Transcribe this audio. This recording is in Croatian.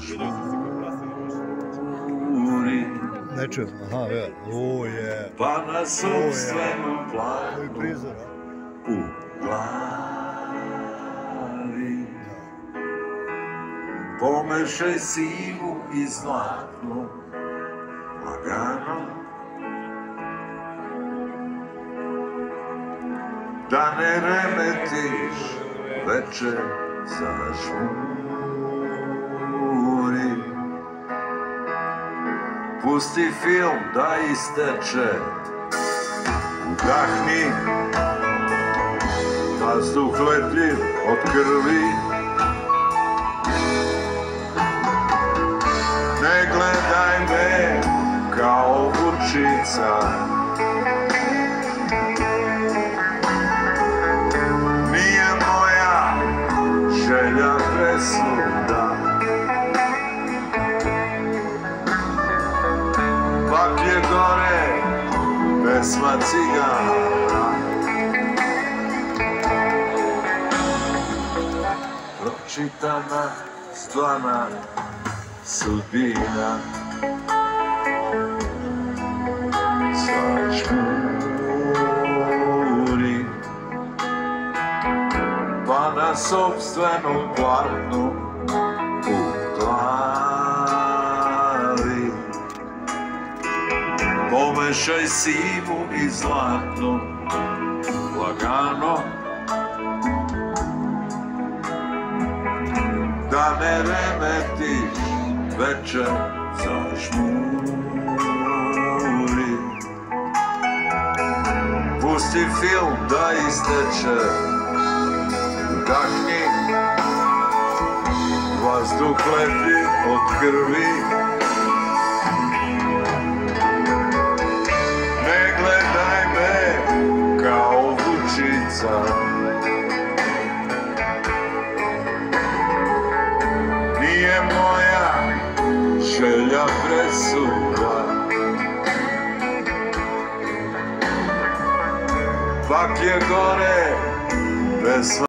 žuri. Ne čujem, aha, ja. O, je. Pa na sobstvenom planu. Koji prizor, a? U glavi. Pomešaj sivu i zlatnu, lagano. Da ne remetiš večer za našom Pusti film da isteče. Udahni Vazduh letljiv od krvi. Ne gledaj me kao vučica cigara Pročitana stvana sudbina. Sva žmuri Pa na sobstvenom platnu u Pomešaj sivu i zlatnu Lagano. Da ne remetiš večer zažmuri Pusti film da isteče Udahni Vazduh lepi od krvi sua. Vá que agora é, é